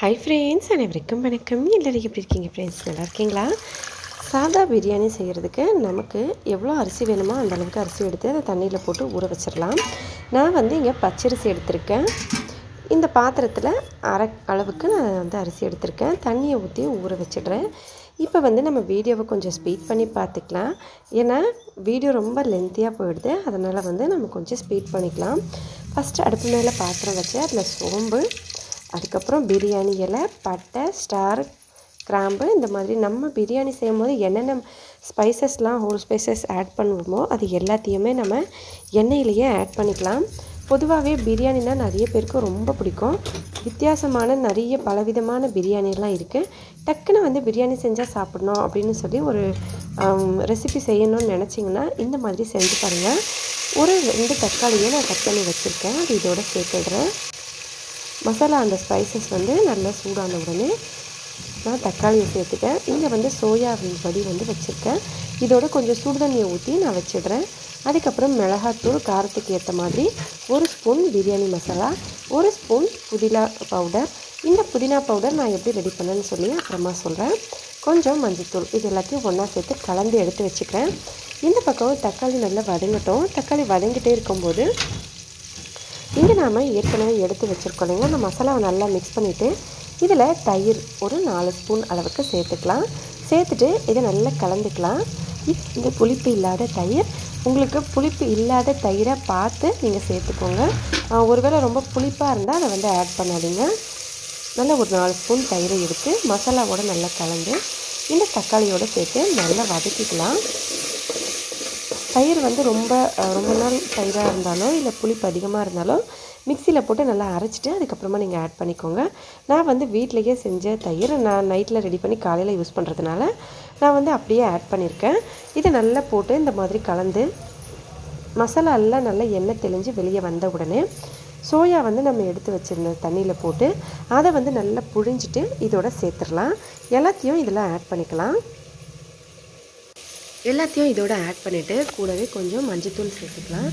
Hi friends அனைவருக்கும் வணக்கம். எல்லோரும் எப்படி இருக்கீங்க ஃப்ரெண்ட்ஸ் நல்லா இருக்கீங்களா? சாதா பிரியாணி செய்கிறதுக்கு நமக்கு எவ்வளோ அரிசி வேணுமோ அந்த அளவுக்கு அரிசி எடுத்து அதை தண்ணியில் போட்டு ஊற வச்சிடலாம் நான் வந்து இங்கே பச்சரிசி எடுத்திருக்கேன். இந்த பாத்திரத்தில் அரை அளவுக்கு நான் வந்து அரிசி எடுத்திருக்கேன். தண்ணியை ஊற்றி ஊற வச்சிடுறேன். இப்போ வந்து நம்ம வீடியோவை கொஞ்சம் ஸ்பீட் பண்ணி பார்த்துக்கலாம். ஏன்னா வீடியோ ரொம்ப லென்த்தியாக போயிடுது. அதனால் வந்து நம்ம கொஞ்சம் ஸ்பீட் பண்ணிக்கலாம். ஃபஸ்ட்டு அடுப்பு மேலே பாத்திரம் வச்சு அதில் சோம்பு அதுக்கப்புறம் பிரியாணி இலை பட்டை ஸ்டார் கிராம்பு இந்த மாதிரி நம்ம பிரியாணி செய்யும் போது என்னென்ன ஸ்பைசஸ்லாம் ஹோல் ஸ்பைசஸ் ஆட் பண்ணுவோமோ அது எல்லாத்தையுமே நம்ம எண்ணெயிலேயே ஆட் பண்ணிக்கலாம். பொதுவாகவே பிரியாணினா நிறைய பேருக்கு ரொம்ப பிடிக்கும். வித்தியாசமான நிறைய பலவிதமான பிரியாணிலாம் இருக்குது டக்குன்னு வந்து பிரியாணி செஞ்சால் சாப்பிடணும் அப்படின்னு சொல்லி ஒரு ரெசிபி செய்யணும்னு நினச்சிங்கன்னா இந்த மாதிரி செஞ்சு பாருங்கள் ஒரு ரெண்டு தக்காளியை நான் கட் பண்ணி வச்சுருக்கேன். அது இதோட சேர்த்துடுறேன். மசாலா அந்த ஸ்பைசஸ் வந்து நல்லா சூடான உடனே நான் தக்காளியை சேர்த்துட்டேன். இங்கே வந்து சோயா படி வந்து வச்சுருக்கேன். இதோட கொஞ்சம் சுடு தண்ணியை ஊற்றி நான் வச்சிடுறேன். அதுக்கப்புறம் மிளகாத்தூள் காரத்துக்கு ஏற்ற மாதிரி ஒரு ஸ்பூன் பிரியாணி மசாலா ஒரு ஸ்பூன் புதினா பவுடர் இந்த புதினா பவுடர் நான் எப்படி ரெடி பண்ணேன்னு சொல்லி அப்புறமா சொல்கிறேன் கொஞ்சம் மஞ்சத்தூள் இது எல்லாத்தையும் ஒன்றா சேர்த்து கலந்து எடுத்து வச்சுக்கிறேன். இந்த பக்கம் தக்காளி நல்லா வதங்கட்டும். தக்காளி வதங்கிட்டே இருக்கும்போது இங்கே நாம் ஏற்கனவே எடுத்து வச்சுருக்கோம் இல்லைங்களா? அந்த மசாலாவை நல்லா மிக்ஸ் பண்ணிவிட்டு இதில் தயிர் ஒரு நாலு ஸ்பூன் அளவுக்கு சேர்த்துக்கலாம். சேர்த்துட்டு இதை நல்லா கலந்துக்கலாம். இந்த புளிப்பு இல்லாத தயிர் உங்களுக்கு புளிப்பு இல்லாத தயிரை பார்த்து நீங்கள் சேர்த்துக்கோங்க. ஒருவேளை ரொம்ப புளிப்பாக இருந்தால் அதை வந்து ஆட் பண்ணாதீங்க. நல்லா ஒரு நாலு ஸ்பூன் தயிரை எடுத்து மசாலாவோட நல்லா கலந்து இந்த தக்காளியோடு சேர்த்து நல்லா வதக்கிக்கலாம். தயிர் வந்து ரொம்ப ரொம்ப நாள் தயிராக இருந்தாலும் இல்லை புளிப்பு அதிகமாக இருந்தாலும் மிக்சியில் போட்டு நல்லா அரைச்சிட்டு அதுக்கப்புறமா நீங்கள் ஆட் பண்ணிக்கோங்க. நான் வந்து வீட்டிலையே செஞ்ச தயிர் நான் நைட்டில் ரெடி பண்ணி காலையில் யூஸ் பண்ணுறதுனால நான் வந்து அப்படியே ஆட் பண்ணியிருக்கேன் இதை நல்லா போட்டு இந்த மாதிரி கலந்து மசாலா எல்லாம் நல்லா எண்ணெய் தெளிஞ்சு வெளியே வந்த உடனே சோயா வந்து நம்ம எடுத்து வச்சுருந்த தண்ணியில் போட்டு அதை வந்து நல்லா புழிஞ்சிட்டு இதோட சேர்த்துடலாம். எல்லாத்தையும் இதில் ஆட் பண்ணிக்கலாம். எல்லாத்தையும் இதோட ஆட் பண்ணிவிட்டு கூடவே கொஞ்சம் மஞ்சத்தூள் சேர்த்துக்கலாம்.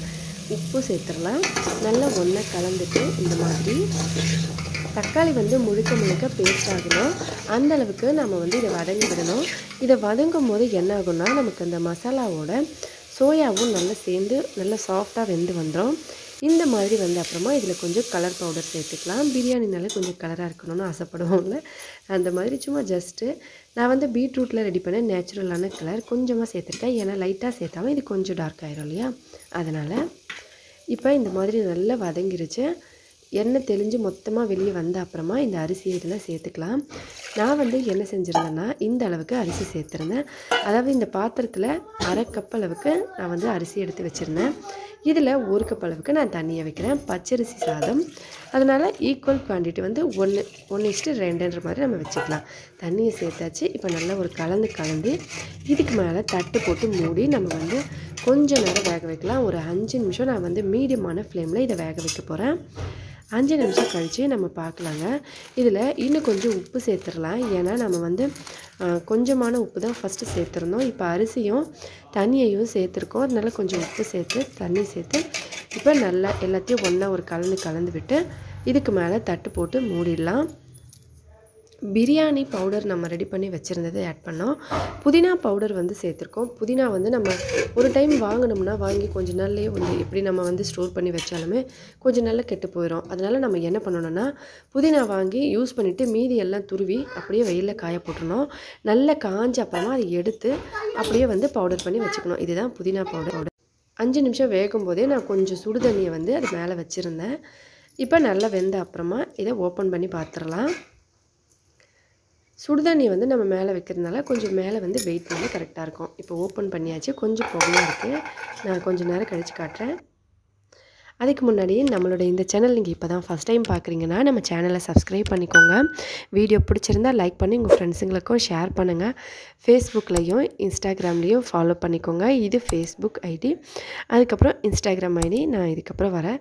உப்பு சேர்த்துடலாம். நல்லா ஒன்றா கலந்துட்டு இந்த மாதிரி தக்காளி வந்து முழுக்க முழுக்க பேஸ்ட் ஆகணும். அந்த அளவுக்கு நம்ம வந்து இதை வதங்கி விடணும் இதை வதங்கும் போது என்ன ஆகும்னா நமக்கு அந்த மசாலாவோட சோயாவும் நல்லா சேர்ந்து நல்லா சாஃப்டாக வெந்து வந்துடும் இந்த மாதிரி வந்து அப்புறமா இதில் கொஞ்சம் கலர் பவுடர் சேர்த்துக்கலாம். பிரியாணினாலே கொஞ்சம் கலராக இருக்கணும்னு ஆசைப்படுவோம்ல. அந்த மாதிரி சும்மா ஜஸ்ட்டு நான் வந்து பீட்ரூட்டில் ரெடி பண்ண நேச்சுரலான கலர் கொஞ்சமாக சேர்த்துருக்கேன் ஏன்னா லைட்டாக சேர்த்தாமல் இது கொஞ்சம் டார்க் ஆயிரும் இல்லையா? அதனால் இப்போ இந்த மாதிரி நல்லா வதங்கிருச்சு. எண்ணெய் தெளிஞ்சு மொத்தமாக வெளியே வந்த அப்புறமா இந்த அரிசியை இதில் சேர்த்துக்கலாம். நான் வந்து என்ன செஞ்சுருந்தேன்னா இந்த அளவுக்கு அரிசி சேர்த்துருந்தேன். அதாவது இந்த பாத்திரத்தில் அரை கப் அளவுக்கு நான் வந்து அரிசி எடுத்து வச்சுருந்தேன். இதில் ஒரு கப் அளவுக்கு நான் தண்ணியை வைக்கிறேன் பச்சரிசி சாதம். அதனால் ஈக்குவல் குவான்டிட்டி வந்து ஒன்று ஒன்று இஷ்டு ரெண்டுன்ற மாதிரி நம்ம வச்சுக்கலாம். தண்ணியை சேர்த்தாச்சு இப்போ நல்லா ஒரு கலந்து கலந்து இதுக்கு மேலே தட்டு போட்டு மூடி நம்ம வந்து கொஞ்சம் நேரம் வேக வைக்கலாம். ஒரு அஞ்சு நிமிஷம் நான் வந்து மீடியமான ஃப்ளேமில் இதை வேக வைக்க போகிறேன் அஞ்சு நிமிஷம் கழித்து நம்ம பார்க்கலாங்க. இதில் இன்னும் கொஞ்சம் உப்பு சேர்த்துடலாம். ஏன்னா நம்ம வந்து கொஞ்சமான உப்பு தான் ஃபஸ்ட்டு சேர்த்துருந்தோம். இப்போ அரிசியும் தண்ணியையும் சேர்த்துருக்கோம். அதனால் கொஞ்சம் உப்பு சேர்த்து தண்ணி சேர்த்து இப்போ நல்லா எல்லாத்தையும் ஒன்றா ஒரு கலந்து கலந்து விட்டு இதுக்கு மேலே தட்டு போட்டு மூடிடலாம். பிரியாணி பவுடர் நம்ம ரெடி பண்ணி வச்சுருந்ததை ஆட் பண்ணோம். புதினா பவுடர் வந்து சேர்த்துருக்கோம். புதினா வந்து நம்ம ஒரு டைம் வாங்கினோம்னா வாங்கி கொஞ்ச நாள்லேயே வந்து எப்படி நம்ம வந்து ஸ்டோர் பண்ணி வச்சாலுமே கொஞ்சம் நாளில் கெட்டு போயிடும் அதனால் நம்ம என்ன பண்ணணும்னா புதினா வாங்கி யூஸ் பண்ணிவிட்டு மீதி எல்லாம் துருவி அப்படியே வெயிலில் காய போட்டுருணும் நல்லா காஞ்ச அப்புறமா அதை எடுத்து அப்படியே வந்து பவுடர் பண்ணி வச்சுக்கணும். இதுதான் புதினா பவுடர் பவுடர் அஞ்சு நிமிஷம் வேகும் போதே நான் கொஞ்சம் சுடு தண்ணியை வந்து அது மேலே வச்சுருந்தேன். இப்போ நல்லா வெந்த அப்புறமா இதை ஓப்பன் பண்ணி பார்த்துடலாம் சுடுதண்ணி வந்து நம்ம மேலே வைக்கிறதுனால கொஞ்சம் மேலே வந்து வெயிட் பண்ணி கரெக்டாக இருக்கும். இப்போ ஓப்பன் பண்ணியாச்சு. கொஞ்சம் புகையாக இருக்குது நான் கொஞ்சம் நேரம் கழித்து காட்டுறேன். அதுக்கு முன்னாடி நம்மளோட இந்த சேனல் நீங்கள் இப்போ தான் ஃபஸ்ட் டைம் பார்க்குறீங்கன்னா நம்ம சேனலை சப்ஸ்கிரைப் பண்ணிக்கோங்க. வீடியோ பிடிச்சிருந்தா லைக் பண்ணி உங்கள் ஃப்ரெண்ட்ஸுங்களுக்கும் ஷேர் பண்ணுங்கள் ஃபேஸ்புக்லேயும் இன்ஸ்டாகிராம்லேயும் ஃபாலோ பண்ணிக்கோங்க. இது ஃபேஸ்புக் ஐடி அதுக்கப்புறம் இன்ஸ்டாகிராம் ஐடி நான் இதுக்கப்புறம் வரேன்.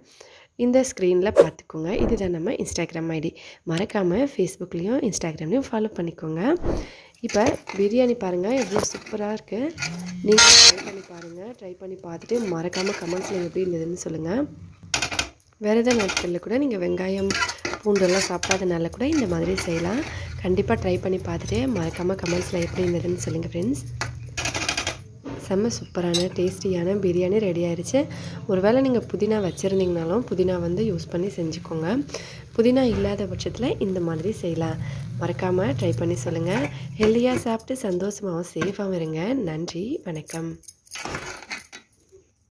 இந்த ஸ்க்ரீனில் பார்த்துக்கோங்க. இதுதான் நம்ம இன்ஸ்டாகிராம் ஐடி மறக்காமல் ஃபேஸ்புக்லேயும் இன்ஸ்டாகிராம்லேயும் ஃபாலோ பண்ணிக்கோங்க. இப்போ பிரியாணி பாருங்கள் எவ்வளோ சூப்பராக இருக்குது நீங்கள் ட்ரை பண்ணி பாருங்கள் ட்ரை பண்ணி பார்த்துட்டு மறக்காமல் கமெண்ட்ஸில் எப்படி இருந்ததுன்னு சொல்லுங்கள் விரத நாட்களில் கூட நீங்கள் வெங்காயம் பூண்டெல்லாம் சாப்பிடாதனால கூட இந்த மாதிரி செய்யலாம். கண்டிப்பாக ட்ரை பண்ணி பார்த்துட்டு மறக்காமல் கமெண்ட்ஸில் எப்படி இருந்ததுன்னு சொல்லுங்கள் ஃப்ரெண்ட்ஸ் செம்ம சூப்பரான டேஸ்டியான பிரியாணி ரெடி ஆயிடுச்சு ஒருவேளை நீங்கள் புதினா வச்சுருந்தீங்கனாலும் புதினா வந்து யூஸ் பண்ணி செஞ்சுக்கோங்க. புதினா இல்லாத பட்சத்தில் இந்த மாதிரி செய்யலாம். மறக்காமல் ட்ரை பண்ணி சொல்லுங்கள் ஹெல்த்தியாக சாப்பிட்டு சந்தோஷமாகவும் சேஃபாகவும் இருங்க. நன்றி வணக்கம்.